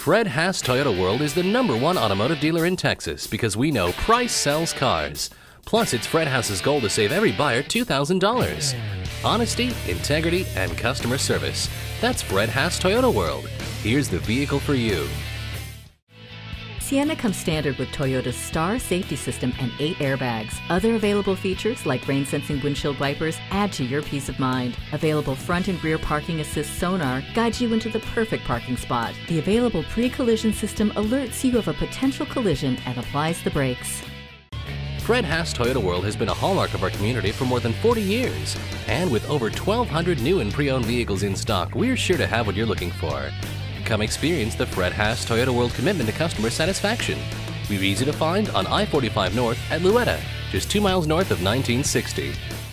Fred Haas Toyota World is the number one automotive dealer in Texas because we know price sells cars. Plus, it's Fred Haas's goal to save every buyer $2,000. Honesty, integrity, and customer service. That's Fred Haas Toyota World. Here's the vehicle for you. Sienna comes standard with Toyota's Star safety system and eight airbags. Other available features like rain sensing windshield wipers add to your peace of mind. Available front and rear parking assist sonar guides you into the perfect parking spot. The available pre collision system alerts you of a potential collision and applies the brakes. Fred Haas Toyota World has been a hallmark of our community for more than 40 years. And with over 1,200 new and pre owned vehicles in stock, we're sure to have what you're looking for. Come experience the Fred Haas Toyota World commitment to customer satisfaction. We're easy to find on I 45 North at Louetta, just two miles north of 1960.